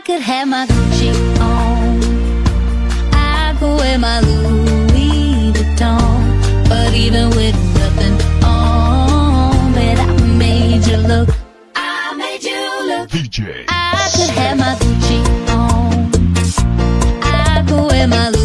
I could have my Gucci on. I could wear my Louis Vuitton. But even with nothing on, bet I made you look. I made you look. DJ I could have my Gucci on. I could wear my Louis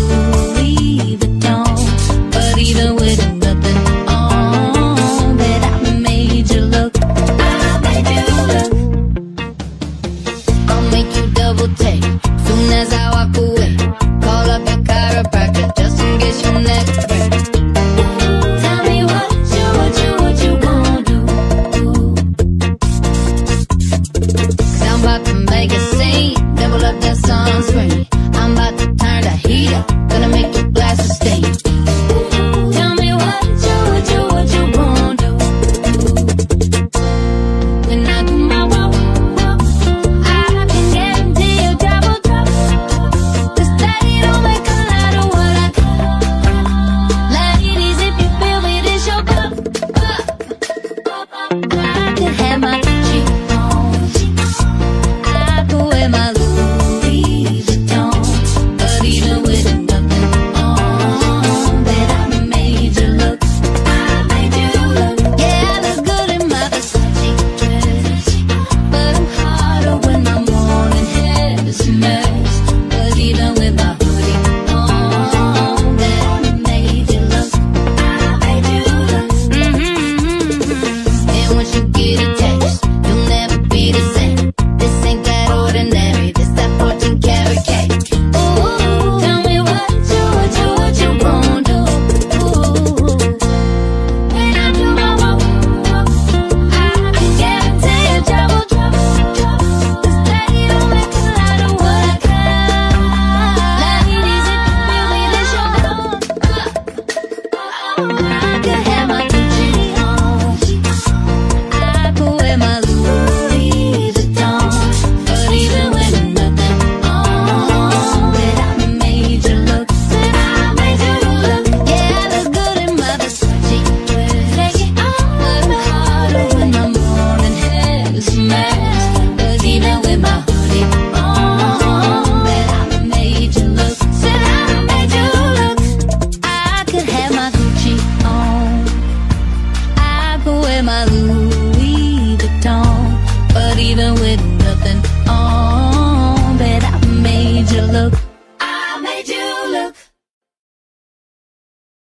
I'm about to turn the heat up, gonna make the glasses look.